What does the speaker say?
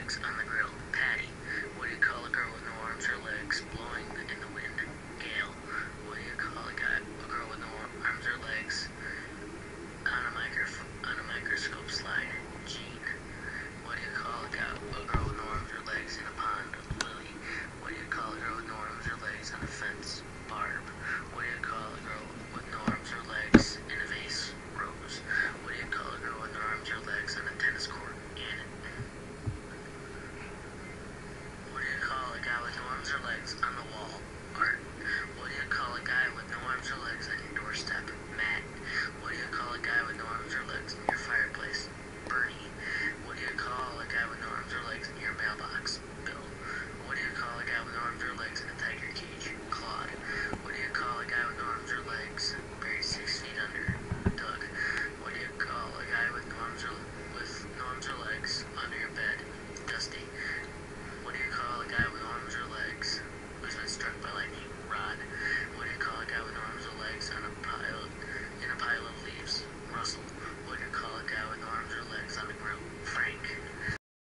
legs on the grill. Patty. What do you call a girl with no arms or legs blowing in the wind? Gale. What do you call a guy, a girl with no arms or legs on a, micro- on a microscope slide? Jean. What do you call a, guy, a girl with no arms or legs in a pond? Lily. What do you call a girl with no arms or legs on a fence? Bar. legs on the wall.